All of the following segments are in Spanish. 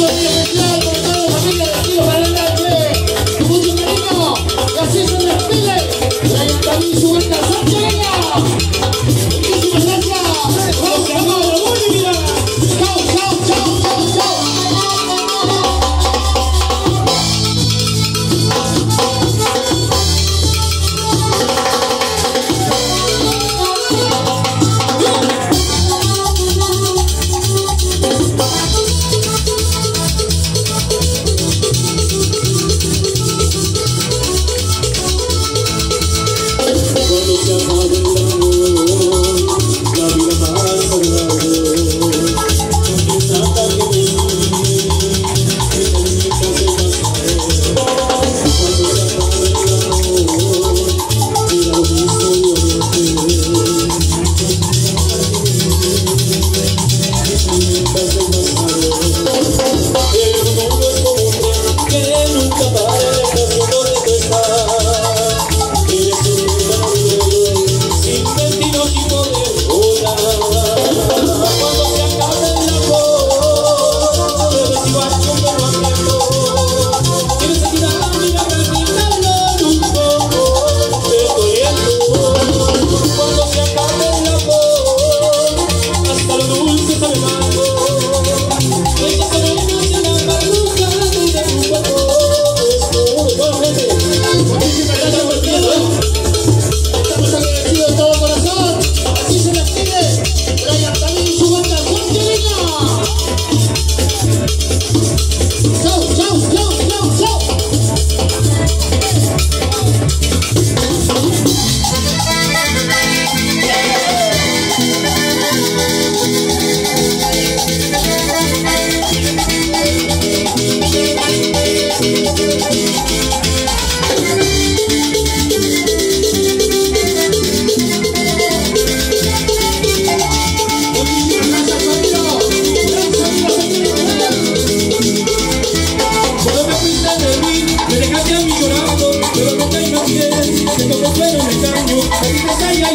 Yeah.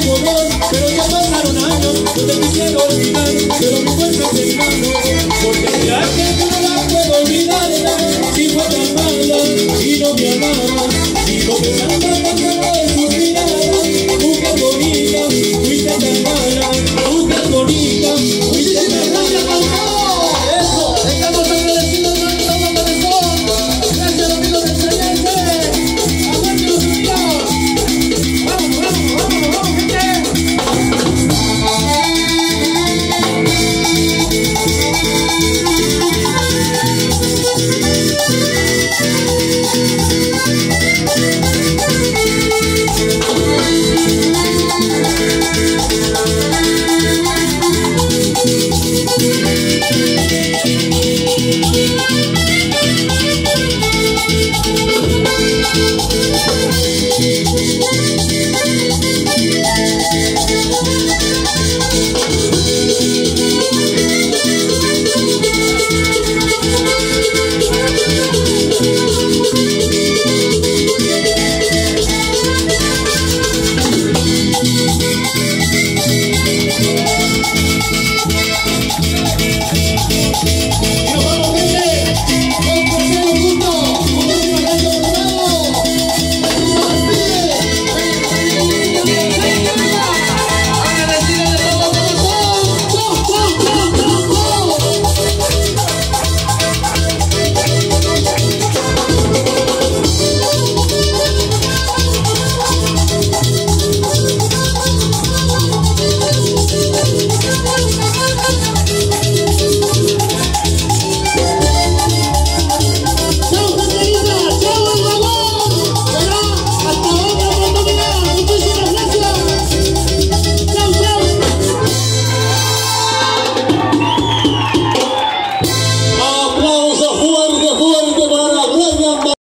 Pero ya pasaron años, yo te quisiera olvidar, pero mi cuerpo es hermano, porque mira que yo no la puedo olvidar, si fue tan mala, y no me amaba, y no me amaba, You